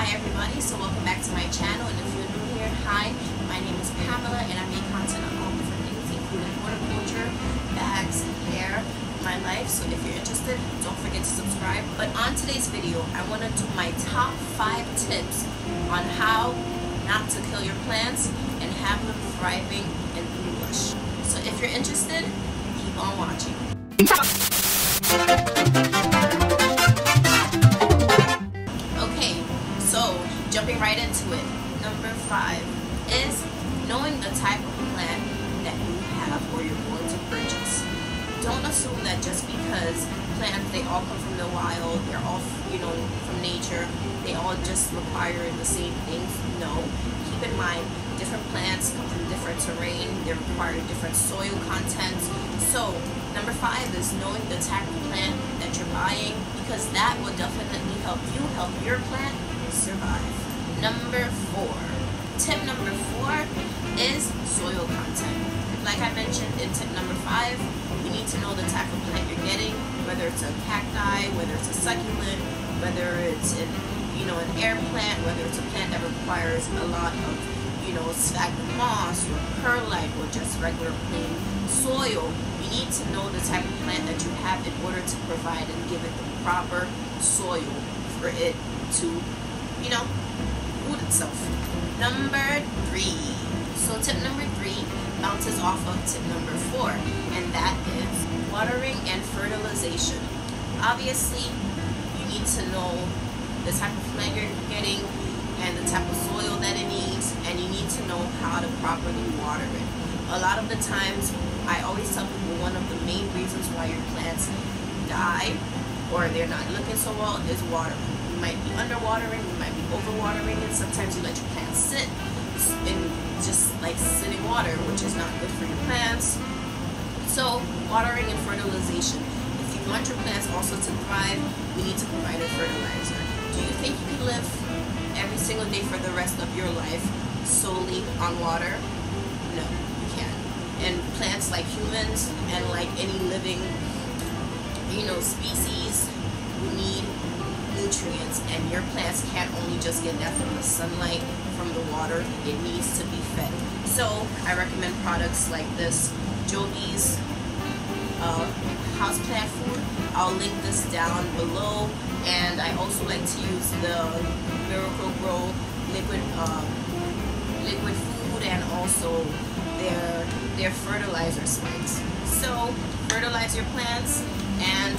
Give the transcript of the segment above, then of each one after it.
Hi everybody, so welcome back to my channel and if you're new here, hi, my name is Pamella and I make content on all different things including horticulture, bags, hair, my life. So if you're interested, don't forget to subscribe. But on today's video, I want to do my top 5 tips on how not to kill your plants and have them thriving and lush. So if you're interested, keep on watching. Right into it. Number five is knowing the type of plant that you have or you're going to purchase. Don't assume that just because plants, they all come from the wild, they're all, you know, from nature, they all just require the same things. No. Keep in mind, different plants come from different terrain, they require different soil contents. So, number five is knowing the type of plant that you're buying because that will definitely help you help your plant survive. Number four. Tip number four is soil content. Like I mentioned in tip number five, you need to know the type of plant you're getting, whether it's a cacti, whether it's a succulent, whether it's an you know an air plant, whether it's a plant that requires a lot of you know sphagnum moss or perlite or just regular plain soil. You need to know the type of plant that you have in order to provide and give it the proper soil for it to you know, food itself. Number three. So tip number three bounces off of tip number four, and that is watering and fertilization. Obviously, you need to know the type of plant you're getting and the type of soil that it needs, and you need to know how to properly water it. A lot of the times, I always tell people one of the main reasons why your plants die or they're not looking so well is watering might be underwatering, might be overwatering, and sometimes you let your plants sit in just like sitting water, which is not good for your plants. So, watering and fertilization. If you want your plants also to thrive, we need to provide a fertilizer. Do you think you can live every single day for the rest of your life solely on water? No, you can't. And plants like humans and like any living, you know, species, need nutrients and your plants can't only just get that from the sunlight, from the water, it needs to be fed. So I recommend products like this Jobe's uh, houseplant food. I'll link this down below and I also like to use the Miracle-Gro liquid uh, liquid food and also their their fertilizer spikes. So fertilize your plants and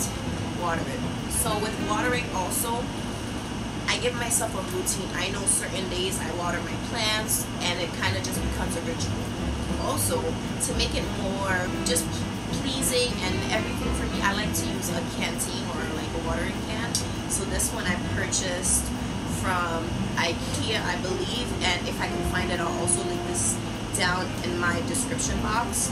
water it. So with watering also, I give myself a routine. I know certain days I water my plants and it kind of just becomes a ritual. Also, to make it more just pleasing and everything for me, I like to use a canteen or like a watering can. So this one I purchased from Ikea, I believe, and if I can find it, I'll also link this down in my description box.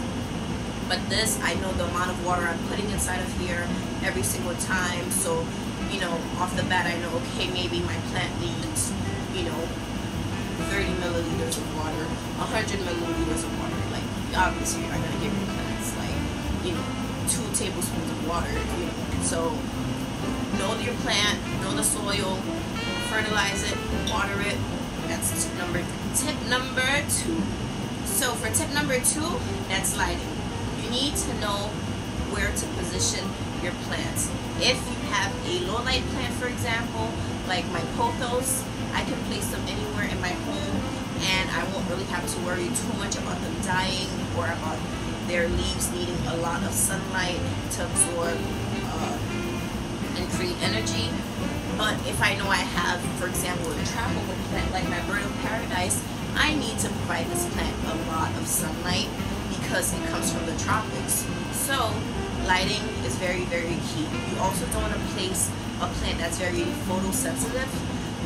But this, I know the amount of water I'm putting inside of here every single time. So, you know, off the bat, I know, okay, maybe my plant needs, you know, 30 milliliters of water, 100 milliliters of water. Like, obviously, you're not going to give your plants, like, you know, two tablespoons of water, you know. So, know your plant, know the soil, fertilize it, water it. That's tip number tip number two. So for tip number two, that's lighting need to know where to position your plants. If you have a low light plant, for example, like my pothos, I can place them anywhere in my home and I won't really have to worry too much about them dying or about their leaves needing a lot of sunlight to absorb uh, and create energy. But if I know I have, for example, a tropical plant like my bird of paradise, I need to provide this plant a lot of sunlight because it comes from the tropics. So lighting is very, very key. You also don't want to place a plant that's very photosensitive.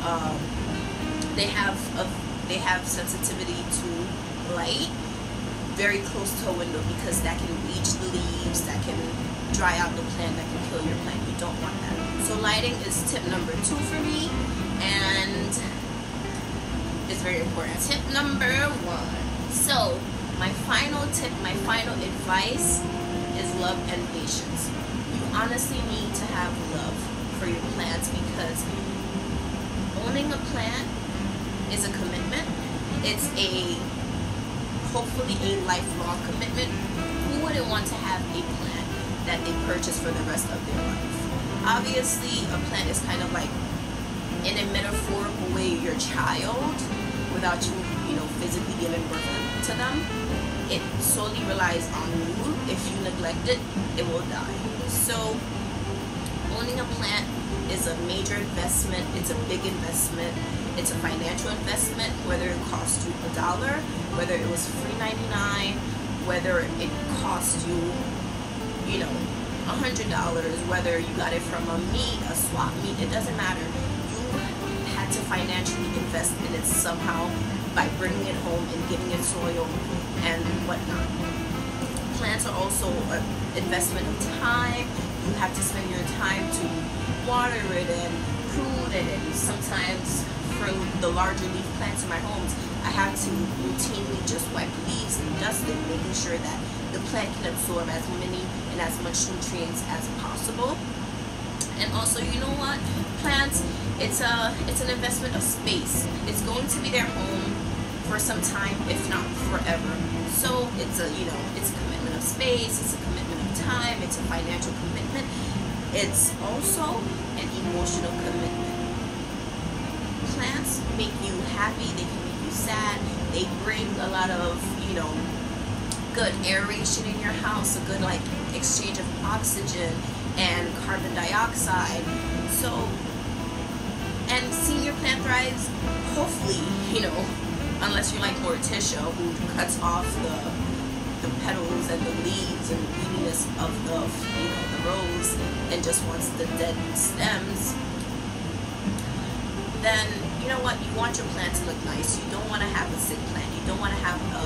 Um, they have a, they have sensitivity to light very close to a window because that can bleach the leaves, that can dry out the plant, that can kill your plant. You don't want that. So lighting is tip number two for me and it's very important. Tip number one. So my final tip, my final advice is love and patience. You honestly need to have love for your plants because owning a plant is a commitment. It's a hopefully a lifelong commitment. Who wouldn't want to have a plant that they purchase for the rest of their life? Obviously, a plant is kind of like, in a metaphorical way, your child without you, you know, physically giving birth to them. It solely relies on you. If you neglect it, it will die. So, owning a plant is a major investment. It's a big investment. It's a financial investment, whether it cost you a dollar, whether it was free 99, whether it cost you, you know, a hundred dollars, whether you got it from a meet, a swap meet, it doesn't matter. You had to financially invest in it somehow by bringing it home and giving it soil and whatnot. Plants are also an investment of time. You have to spend your time to water it and prune it and sometimes for the larger leaf plants in my homes I have to routinely just wipe leaves and dust it making sure that the plant can absorb as many and as much nutrients as possible and also you know what plants it's a it's an investment of space it's going to be their home for some time if not forever so it's a you know it's a commitment of space it's a commitment of time it's a financial commitment it's also an emotional commitment. Plants make you happy, they can make you sad, they bring a lot of, you know, good aeration in your house, a good like exchange of oxygen and carbon dioxide. So, and seeing your plant thrives, hopefully, you know, unless you're like Morticia who cuts off the the petals and the leaves and the beautiness of the you know the rose and just wants the dead stems then you know what? You want your plant to look nice. You don't want to have a sick plant. You don't want to have a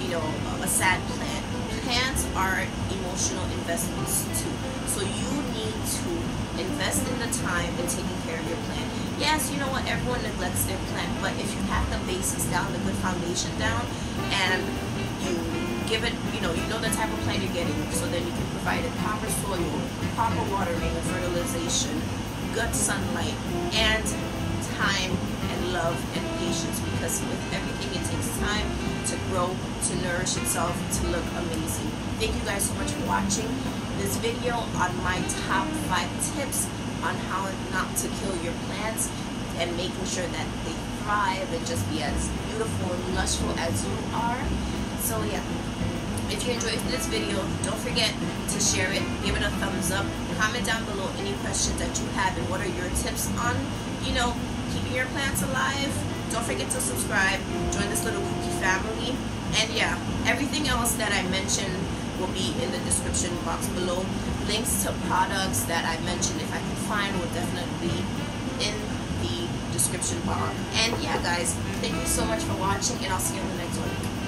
you know a sad plant. Plants are emotional investments too. So you need to invest in the time in taking care of your plant yes you know what? Everyone neglects their plant but if you have the basis down the good foundation down and you give it, you know, you know the type of plant you're getting, so then you can provide it proper soil, proper watering and fertilization, good sunlight, and time and love and patience because with everything it takes time to grow, to nourish itself, to look amazing. Thank you guys so much for watching this video on my top five tips on how not to kill your plants and making sure that they thrive and just be as beautiful and lushful as you are. So yeah, if you enjoyed this video, don't forget to share it, give it a thumbs up, comment down below any questions that you have and what are your tips on, you know, keeping your plants alive. Don't forget to subscribe, join this little cookie family. And yeah, everything else that I mentioned will be in the description box below. Links to products that I mentioned, if I can find, will definitely be in the description box. And yeah, guys, thank you so much for watching, and I'll see you in the next one.